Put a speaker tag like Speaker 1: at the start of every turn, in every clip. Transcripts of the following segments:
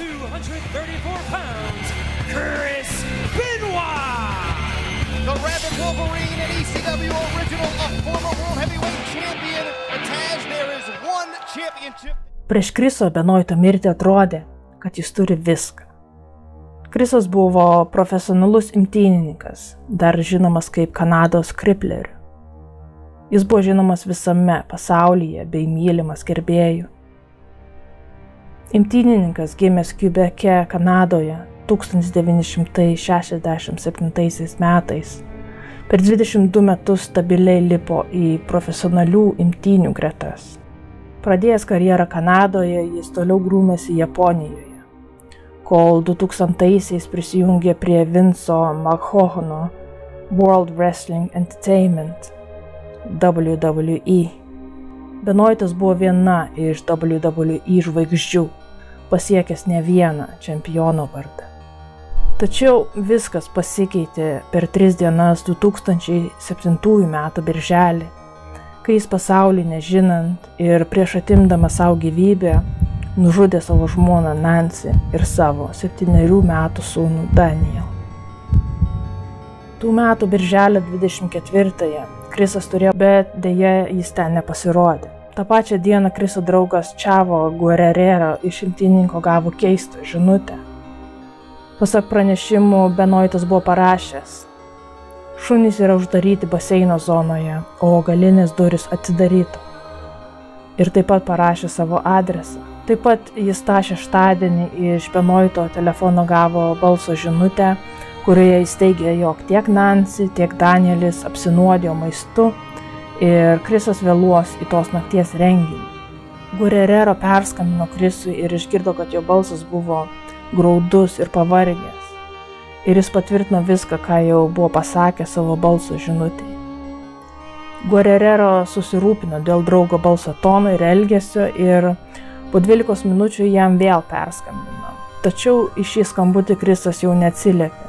Speaker 1: 234 pounds, Chris Benoit!
Speaker 2: The Rabbit Wolverine and ECW original, a former world heavyweight champion. Taz, there is one championship.
Speaker 3: Prieš Kriso Benoito mirtį atrodė, kad jis turi viską. Krisas buvo profesionalus imtynininkas, dar žinomas kaip Kanados kripleriu. Jis buvo žinomas visame pasaulyje bei mylimas gerbėjų. Imtynininkas gimęs Quebec'e, Kanadoje 1967 metais. Per 22 metus stabiliai lipo į profesionalių imtynių gretas. Pradėjęs karjerą Kanadoje, jis toliau grūmėsi Japonijoje, kol 2000-aisiais prisijungė prie Vinco McHohono World Wrestling Entertainment WWE. Benoitas buvo viena iš WWE žvaigždžių, pasiekęs ne vieną čempiono vardą. Tačiau viskas pasikeitė per tris dienas 2007 m. birželį, kai jis pasaulį nežinant ir prieš atimdamas savo gyvybę nužudė savo žmoną Nancy ir savo septyniarių metų sūnų Daniel. Tų metų birželio 24-ąją Krisas turėjo, bet dėja jis ten nepasirodė. Ta pačią dieną Kriso draugas Čiavo Guerrero iš imtininko gavo keistą žinutę. Pasak pranešimų, Benoitas buvo parašęs. Šunys yra uždaryti baseino zonoje, o galinės duris atidarytos. Ir taip pat parašė savo adresą. Taip pat jis tą šeštadienį iš Benoito telefono gavo balso žinutę, kurioje jis teigė, jog tiek Nancy, tiek Danielis apsinuodijo maistu ir Krisas vėluos į tos nakties renginį. Guerrero perskambino Krisui ir išgirdo, kad jo balsas buvo graudus ir pavargęs. Ir jis patvirtino viską, ką jau buvo pasakęs savo balso žinutėje. Guerrero susirūpino dėl draugo balso tono ir elgesio ir po 12 minučių jam vėl perskambino. Tačiau į šį skambutį Kristas jau neatsiliepė.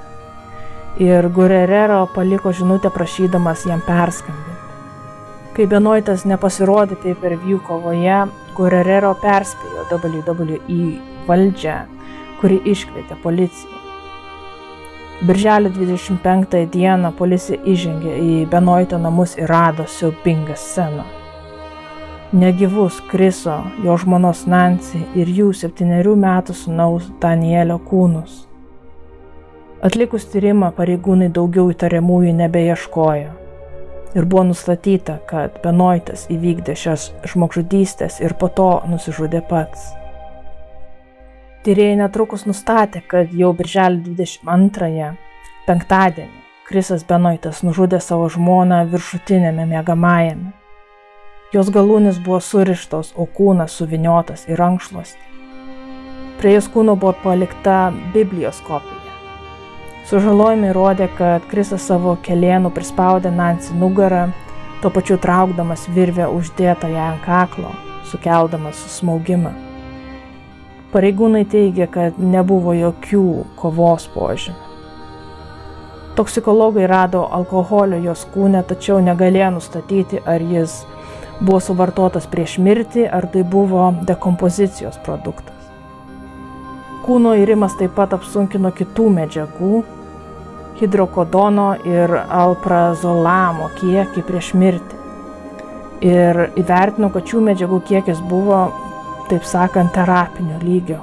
Speaker 3: Ir Guerrero paliko žinutę prašydamas jam perskambinti. Kai Benoitas nepasirodė pay-per-view kovoje, Guerrero perspėjo WWE valdžią, kuri iškvietė policiją. Birželio 25 dieną policija įžengė į Benoito namus ir rado siaubingą sceną. Negyvus Kriso, jo žmonos Nancy ir jų septyniarių metų sunaus Danielio kūnus. Atlikus tyrimą pareigūnai daugiau įtariamųjų nebeieškojo. Ir buvo nustatyta, kad Benoitas įvykdė šias žmogžudystės ir po to nusižudė pats. Tyrėjai netrukus nustatė, kad jau birželio 22-ąją, penktadienį, Krisas Benoitas nužudė savo žmoną viršutinėme mėgamajame. Jos galūnis buvo surištos, o kūnas suviniotas į rankšluostį. Prie jos kūno buvo palikta Biblijos kopija. Sužalojimai rodė, kad Krisas savo kelienų prispaudė Nancy nugarą, tuo pačiu traukdamas virvę uždėtą ją ant kaklo, sukeldamas susmaugimą. Pareigūnai teigia, kad nebuvo jokių kovos požymių. Toksikologai rado alkoholio jos kūne, tačiau negalėjo nustatyti, ar jis buvo suvartotas prieš mirtį, ar tai buvo dekompozicijos produktas. Kūno įrimas taip pat apsunkino kitų medžiagų - hidrokodono ir alprazolamo kiekį prieš mirtį. Ir įvertino, kad šių medžiagų kiekis buvo taip sakant, terapinio lygio.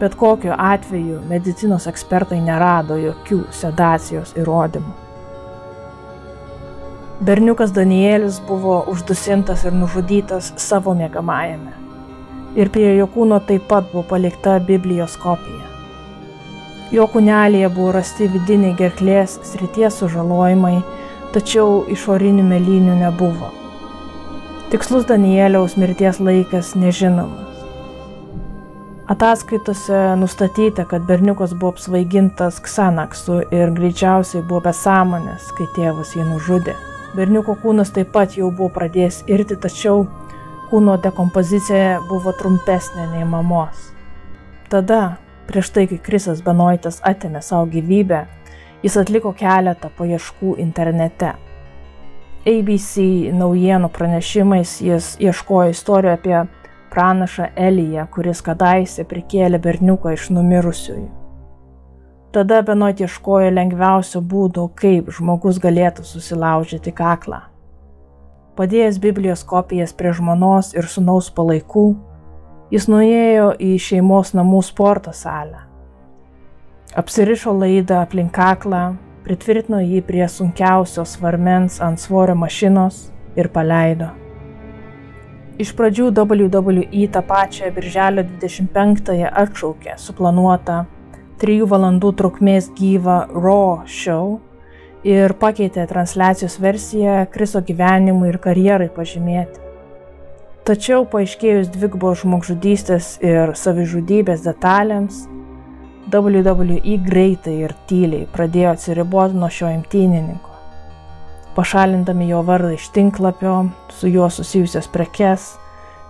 Speaker 3: Bet kokiu atveju medicinos ekspertai nerado jokių sedacijos įrodymų. Berniukas Danielis buvo uždusintas ir nužudytas savo mėgamajame. Ir prie jo kūno taip pat buvo palikta Biblijos kopija. Jo kūnelėje buvo rasti vidiniai gerklės srities sužalojimai, tačiau išorinių melynių nebuvo. Tikslus Danieliaus mirties laikas nežinomas. Ataskaitose nustatyta, kad berniukas buvo apsvaigintas Ksanaksu ir greičiausiai buvo besąmonės, kai tėvas jį nužudė. Berniuko kūnas taip pat jau buvo pradėjęs irti, tačiau kūno dekompozicija buvo trumpesnė nei mamos. Tada, prieš tai, kai Krisas Benoitas atėmė savo gyvybę, jis atliko keletą paieškų internete. ABC naujienų pranešimais jis ieškojo istorijų apie pranašą Eliją, kuris kadaise prikėlė berniuką iš numirusiųjų. Tada Benoit ieškojo lengviausio būdo, kaip žmogus galėtų susilaužyti kaklą. Padėjęs Biblijos kopijas prie žmonos ir sunaus palaikų, jis nuėjo į šeimos namų sporto salę. Apsirišo laidą aplink kaklą, pritvirtino jį prie sunkiausios varmens ant svorio mašinos ir paleido. Iš pradžių WWE tą pačią birželio 25-ąją atšaukė suplanuotą 3 valandų trukmės gyvą Raw show ir pakeitė transliacijos versiją Kriso gyvenimui ir karjerai pažymėti. Tačiau paaiškėjus dvigubos žmogžudystės ir savižudybės detalėms, WWE greitai ir tyliai pradėjo atsiriboti nuo šio imtynininko pašalindami jo vardą iš tinklapio, su juo susijusias prekes,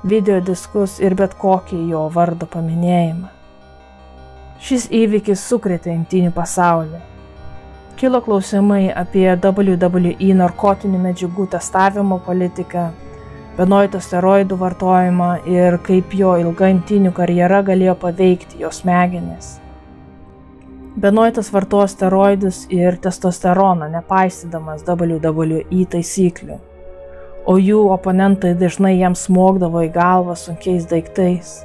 Speaker 3: video diskus ir bet kokį jo vardo paminėjimą. Šis įvykis sukrėtė imtinių pasaulį. Kilo klausimai apie WWE narkotinių medžiagų testavimo politiką, benoito steroidų vartojimą ir kaip jo ilga imtinių karjera galėjo paveikti jo smegenis. Benoitas vartojo steroidus ir testosteroną, nepaisydamas WWE taisyklių, o jų oponentai dažnai jam smogdavo į galvą sunkiais daiktais.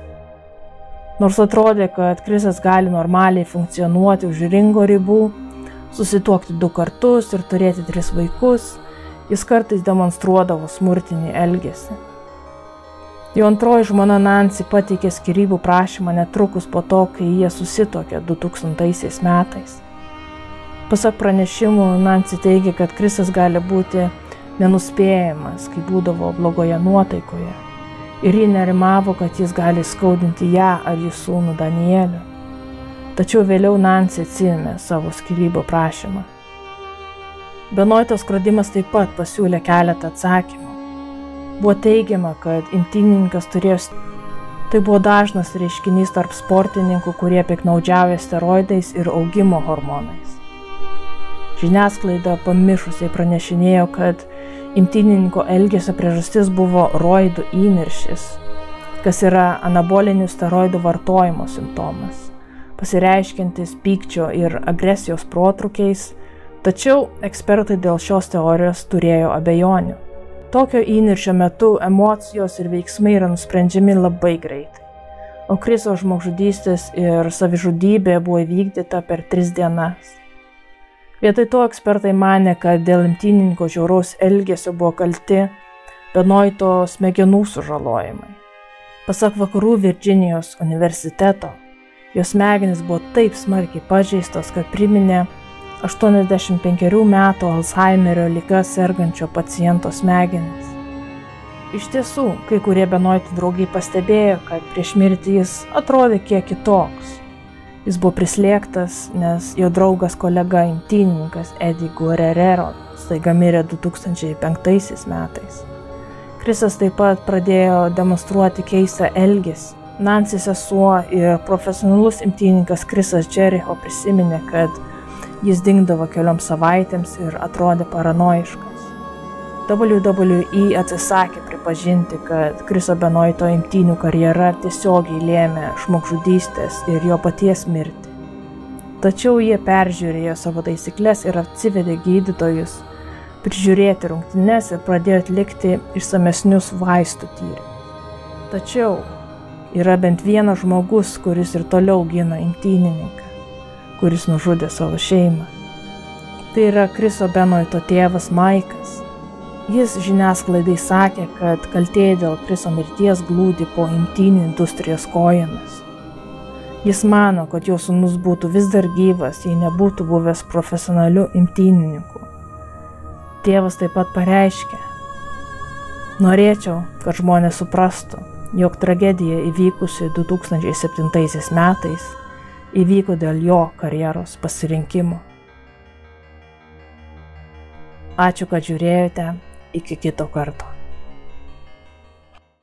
Speaker 3: Nors atrodė, kad Krisas gali normaliai funkcionuoti už ringo ribų, susituokti du kartus ir turėti tris vaikus, jis kartais demonstruodavo smurtinį elgesį. Jo antroji žmona Nancy pateikė skirybų prašymą netrukus po to, kai jie susitokė 2000 metais. Pasak pranešimų, Nancy teigia, kad Krisas gali būti nenuspėjamas, kai būdavo blogoje nuotaikoje. Ir ji nerimavo, kad jis gali skaudinti ją ar jų sūnų Danielių. Tačiau vėliau Nancy atsijėmė savo skirybų prašymą. Benoito skrodimas taip pat pasiūlė keletą atsakymų. Buvo teigiama, kad imtynininkas turėjo... Tai buvo dažnas reiškinys tarp sportininkų, kurie piknaudžiavė steroidais ir augimo hormonais. Žiniasklaida pamišusiai pranešinėjo, kad imtynininko elgesio priežastis buvo roidų įniršis, kas yra anabolinių steroidų vartojimo simptomas, pasireiškintis pykčio ir agresijos protrukiais, tačiau ekspertai dėl šios teorijos turėjo abejonių. Tokio įniršio metu emocijos ir veiksmai yra nusprendžiami labai greitai. O Kriso žmogžudystės ir savižudybė buvo įvykdyta per tris dienas. Vietoj to ekspertai mane, kad dėl imtynininko žiauraus elgesio buvo kalti Benoito smegenų sužalojimai. Pasak vakarų Virginijos universiteto, jos smegenys buvo taip smarkiai pažeistos, kad priminė 85 metų Alzheimerio lyga sergančio paciento smegenis. Iš tiesų, kai kurie Benoito draugai pastebėjo, kad prieš mirtį jis atrodė kiek kitoks. Jis buvo prislėgtas, nes jo draugas kolega imtynininkas Eddie Guerrero staiga mirė 2005 metais. Krisas taip pat pradėjo demonstruoti keistą elgesį. Nancy sesuo ir profesionalus imtynininkas Krisas Jericho prisiminė, kad Jis dingdavo kelioms savaitėms ir atrodė paranoiškas. WWE atsisakė pripažinti, kad Kriso Benoito imtynių karjera tiesiogiai lėmė žmogžudystės ir jo paties mirtį. Tačiau jie peržiūrėjo savo taisyklės ir atsivedė gydytojus prižiūrėti rungtynes ir pradėjo atlikti išsamesnius vaistų tyrimus. Tačiau yra bent vienas žmogus, kuris ir toliau gina imtynininką kuris nužudė savo šeimą. Tai yra Kriso Benoito tėvas Maikas. Jis žiniasklaidai sakė, kad kaltė dėl Kriso mirties glūdi po imtynių industrijos kojomis. Jis mano, kad jo sunus būtų vis dar gyvas, jei nebūtų buvęs profesionaliu imtynininku. Tėvas taip pat pareiškė, norėčiau, kad žmonės suprastų, jog tragedija įvykusi 2007 metais įvyko dėl jo karjeros pasirinkimo. Ačiū, kad žiūrėjote. Iki kito karto.